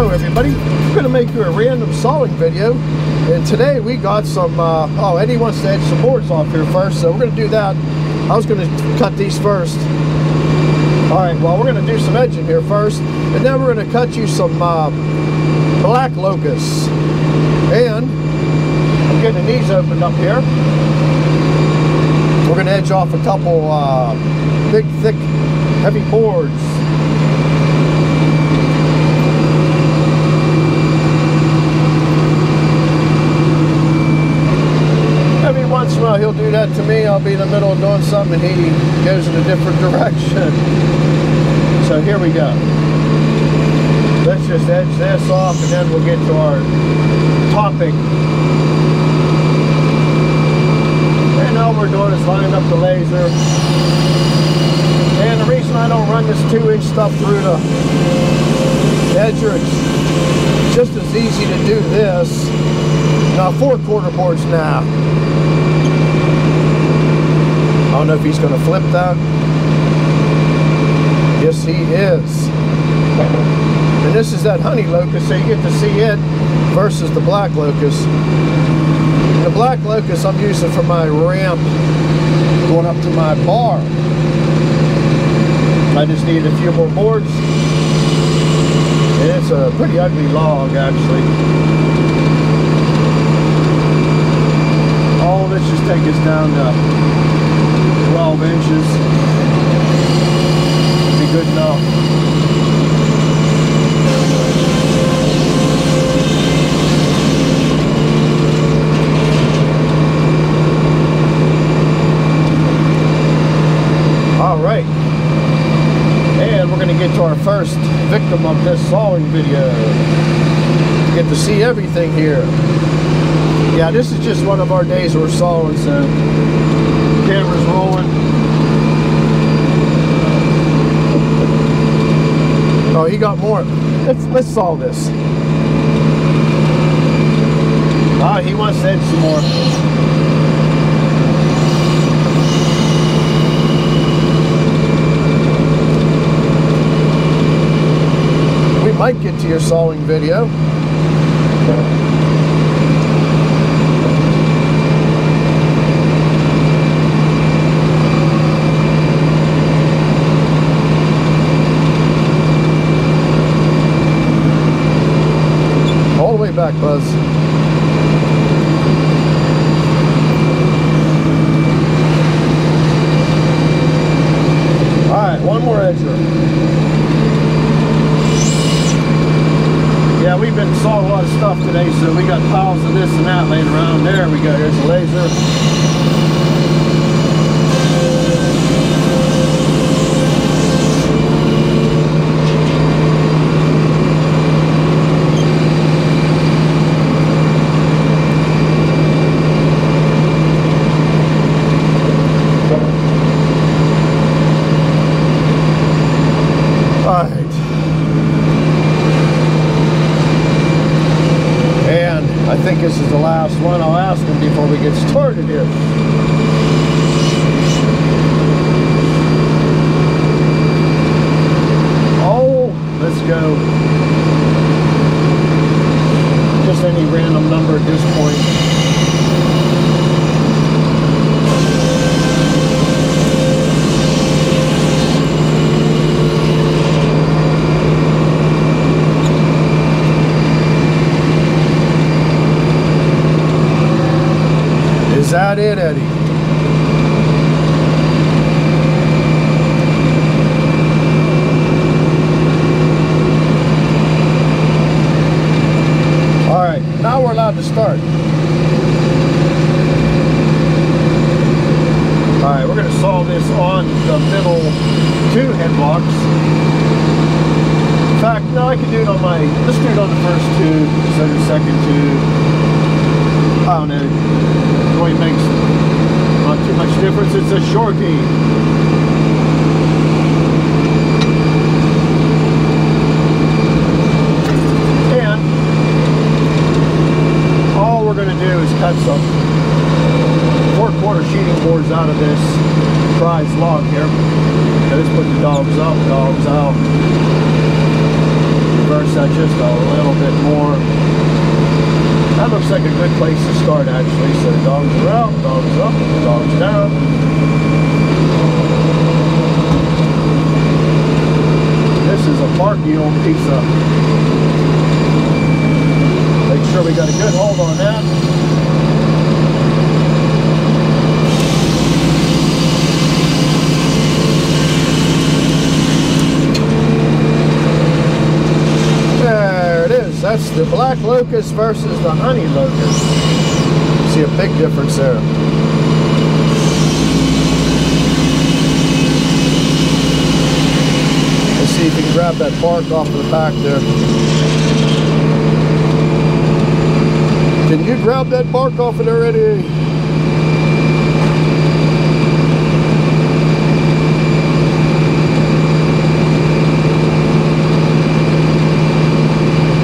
Hello everybody, I'm going to make you a random sawing video and today we got some, uh, oh Eddie wants to edge some boards off here first so we're going to do that. I was going to cut these first. Alright, well we're going to do some edging here first and then we're going to cut you some uh, black locusts. And I'm getting these opened up here. We're going to edge off a couple uh, big thick heavy boards he'll do that to me. I'll be in the middle of doing something and he goes in a different direction. So here we go. Let's just edge this off and then we'll get to our topic. And all we're doing is lining up the laser. And the reason I don't run this two inch stuff through the edger, it's just as easy to do this. Now four quarter boards now. I don't know if he's going to flip that. Yes, he is. And this is that honey locust, so you get to see it versus the black locust. The black locust I'm using for my ramp going up to my bar. I just need a few more boards. And it's a pretty ugly log, actually. All this just take us down to 12 inches. Be good enough. All right. And we're going to get to our first victim of this sawing video. get to see everything here. Yeah, this is just one of our days we're sawing, so camera's rolling. Oh, he got more. Let's let's solve this. Ah, he wants to some more. We might get to your sawing video. Back, Buzz. Alright, one more edger. Yeah, we've been sawing a lot of stuff today, so we got piles of this and that laying around. There we go, there's a laser. this is the last one I'll ask him before we get started here. Oh, let's go. Just any random number at this point. That it, Eddie? All right, now we're allowed to start. All right, we're going to solve this on the middle two head blocks. In fact, no, I can do it on my, let's do it on the first two instead of the second two. I don't know really makes not too much difference. It's a shorty. And all we're going to do is cut some four quarter sheeting boards out of this prize log here. Let's put the dogs up, dogs out. reverse that just a little bit more. That looks like a good place to start actually. So dogs are out, dogs up, dogs down. This is a barky old of. Make sure we got a good hold on that. There it is. That's the black locust versus the honey locust. See a big difference there. Let's see if you can grab that bark off of the back there. Can you grab that bark off of there, Eddie?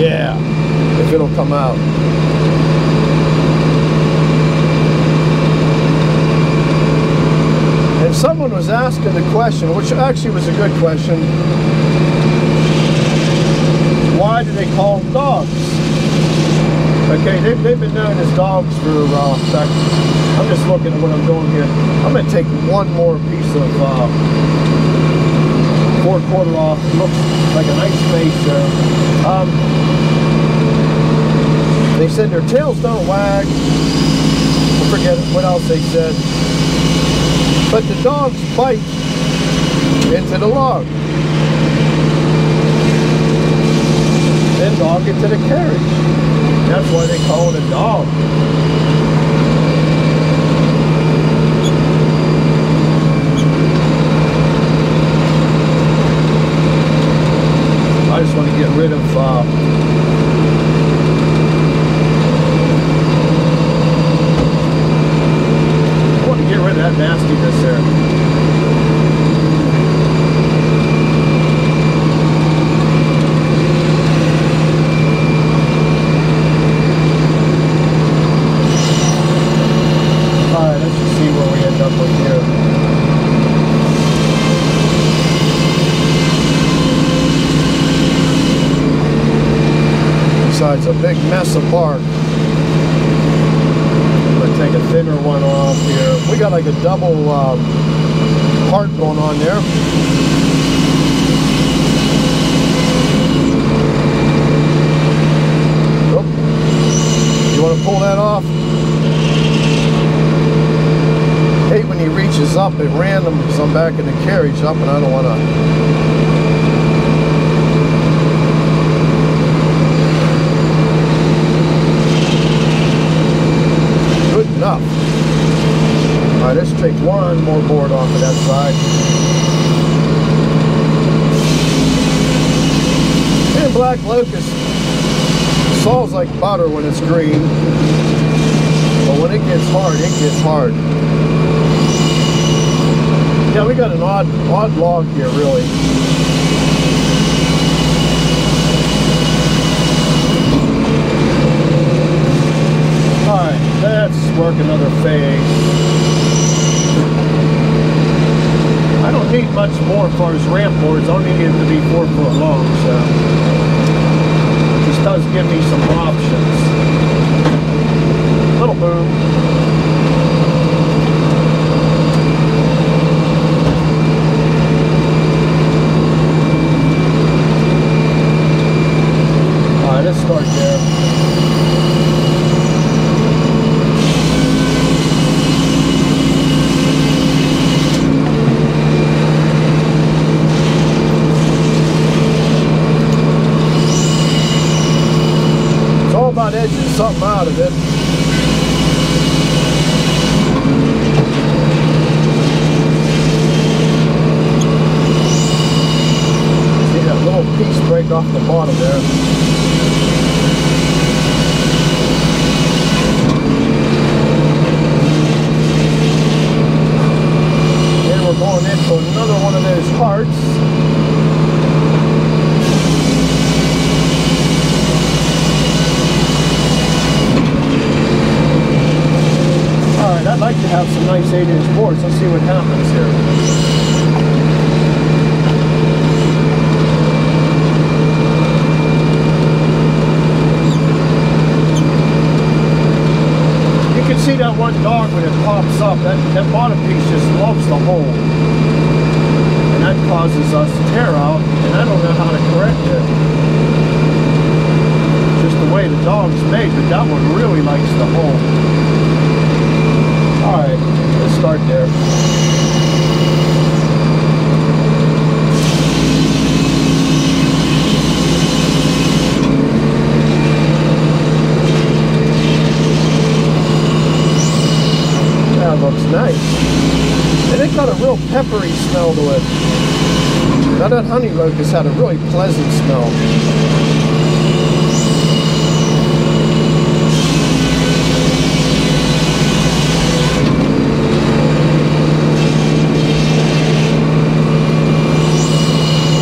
Yeah, if it'll come out. And someone was asking the question, which actually was a good question. Why do they call them dogs? Okay, they've, they've been known as dogs for, uh, in fact, I'm just looking at what I'm doing here. I'm going to take one more piece of uh, four quarter off. Looks like a nice face there. Um, they said their tails don't wag. I forget what else they said. But the dogs bite into the log. Then dog into the carriage. That's why they call it a dog. I just want to get rid of uh, I want to get rid of that nastiness there. Alright, let's just see where we end up with here. Besides a big mess bark. I'm gonna take a thinner one off here. We got like a double um, heart going on there. You want to pull that off? hate when he reaches up at random because I'm back in the carriage up and I don't want to. Good enough. All right, take one more board off of that side. And black locust saws like butter when it's green. But when it gets hard, it gets hard. Yeah, we got an odd, odd log here, really. All right, let's work another face. I don't need much more as far as ramp boards. I need them to be four foot long, so this does give me some options. Little boom. All right, let's start there. It's all about something out of it. Piece break off the bottom there. Then we're going into another one of those hearts. should have some nice 8-inch boards. Let's see what happens here. see that one dog when it pops up, that, that bottom piece just loves the hole. And that causes us to tear out, and I don't know how to correct it. Just the way the dog's made, but that one really likes the hole. Alright, let's start there. That looks nice. And it got a real peppery smell to it. Now that honey locust had a really pleasant smell.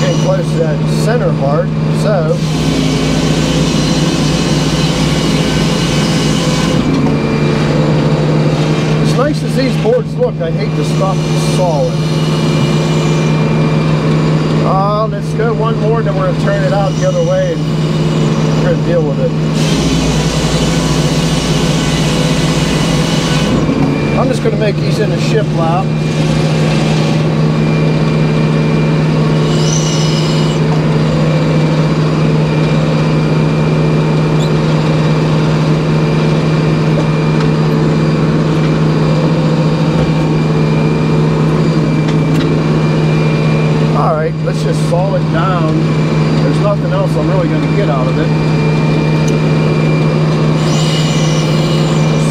Getting close to that center part, so As nice as these boards look, I hate to stop solid. Uh, let's go one more, then we're going to turn it out the other way and we're going to deal with it. I'm just going to make these in a shiplap. Alright, let's just saw it down. There's nothing else I'm really going to get out of it.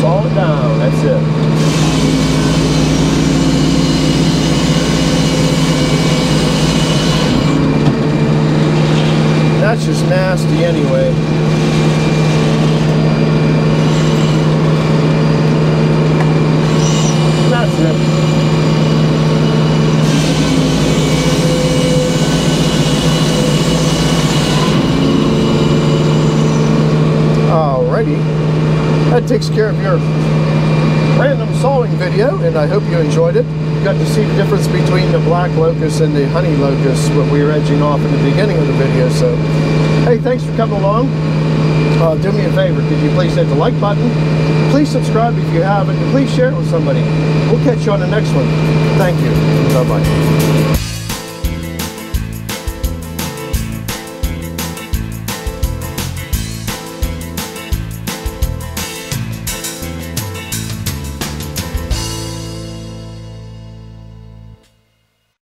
Saw it down, that's it. That's just nasty anyway. That's it. Alrighty. That takes care of your random sawing video, and I hope you enjoyed it. You got to see the difference between the black locust and the honey locust, what we were edging off in the beginning of the video. So, hey, thanks for coming along. Uh, do me a favor, could you please hit the like button? Please subscribe if you haven't, and please share it with somebody. We'll catch you on the next one. Thank you. Bye-bye.